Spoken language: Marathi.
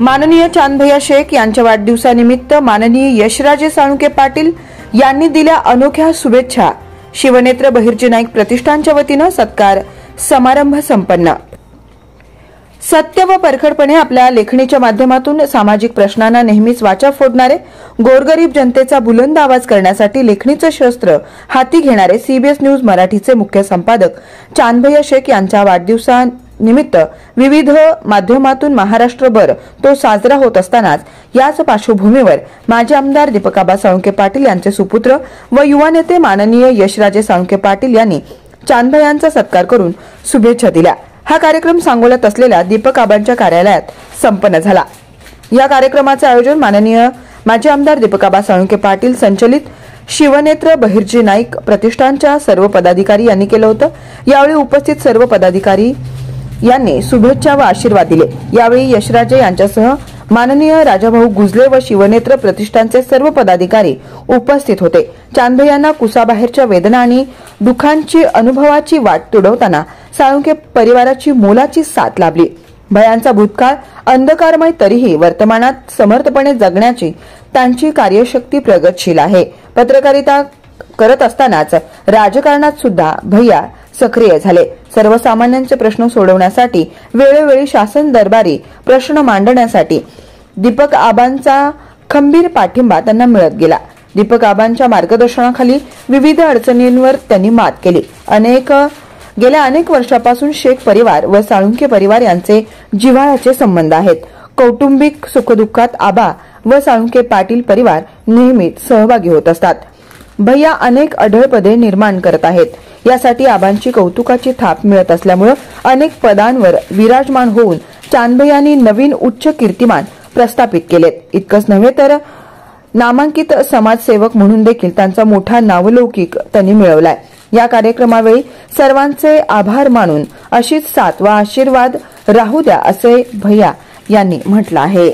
माननीय चांदभैया शेख यांच्या वाढदिवसानिमित्त माननीय यशराजे साळुंके पाटील यांनी दिल्या अनोख्या शुभेच्छा. शिवनेत्र बहिर्जी नाईक प्रतिष्ठानच्या वतीनं सत्कार. समारंभ संपन्न. सत्य व परखडपणे आपल्या लेखणीच्या माध्यमातून सामाजिक प्रश्नांना नेहमीच वाचा फोडणारे गोरगरीब जनतेचा बुलंद आवाज करण्यासाठी लेखणीचं शस्त्र हाती घेणारे सीबीएस न्यूज मराठीचे मुख्य संपादक चांदभैया शेख यांच्या निमित्त विविध माध्यमातून महाराष्ट्रभर तो साजरा होत असतानाच याच पार्श्वभूमीवर माजी आमदार दीपकाबा साळुंके पाटील यांचे सुपुत्र व युवा नेते माननीय यशराजे साळुंके पाटील यांनी चांदभयांचा सत्कार करून शुभेच्छा दिल्या. हा कार्यक्रम सांगोल्यात असलेल्या दीपकाबांच्या कार्यालयात संपन्न झाला. या कार्यक्रमाचे आयोजन माननीय माजी आमदार दीपकाबा साळुंके पाटील संचलित शिवनेत्र बहिर्जी नाईक प्रतिष्ठानच्या सर्व पदाधिकारी यांनी केलं होतं. यावेळी उपस्थित सर्व पदाधिकारी यांनी शुभेच्छा व आशीर्वाद दिले. यावेळी यशराजे यांच्यासह माननीय राजाभाऊ गुजले व शिवनेत्र प्रतिष्ठानचे सर्व पदाधिकारी उपस्थित होते. चांदे यांना कुसाबाहेरच्या वेदना आणि दुःखांची अनुभवाची वाट तुडवताना साळुंके परिवाराची मोलाची साथ लाभली. भयांचा भूतकाळ अंधकारमय तरीही वर्तमानात समर्थपणे जगण्याची त्यांची कार्यशक्ती प्रगतशील आहे. पत्रकारिता करत असतानाच राजकारणात सुद्धा भैया सक्रिय झाले. सर्वसामान्यांचे प्रश्न सोडवण्यासाठी वेळोवेळी शासन दरबारी प्रश्न मांडण्यासाठी दीपक आबांचा खंबीर पाठिंबा त्यांना मिळत गेला. दीपक आबांच्या मार्गदर्शनाखाली विविध अडचणींवर त्यांनी मात केली. अनेक गेल्या अनेक वर्षापासून शेख परिवार व साळुंके परिवार यांचे जिव्हाळ्याचे संबंध आहेत. कौटुंबिक सुखदुःखात आबा व साळुंके पाटील परिवार नेहमीच सहभागी होत असतात. भैया अनेक अढळपदे निर्माण करत आहेत. यासाठी आबांची कौतुकाची थाप मिळत असल्यामुळं अनेक पदांवर विराजमान होऊन चांदभैयांनी नवीन उच्च कीर्तिमान प्रस्थापित केलेत. इतकंच नव्हे तर नामांकित समाजसेवक म्हणून देखील त्यांचा मोठा नावलौकिक त्यांनी मिळवलाय. या कार्यक्रमावेळी सर्वांचे आभार मानून अशीच साथ व आशीर्वाद राहू द्या असे भैया यांनी म्हटलं आहे.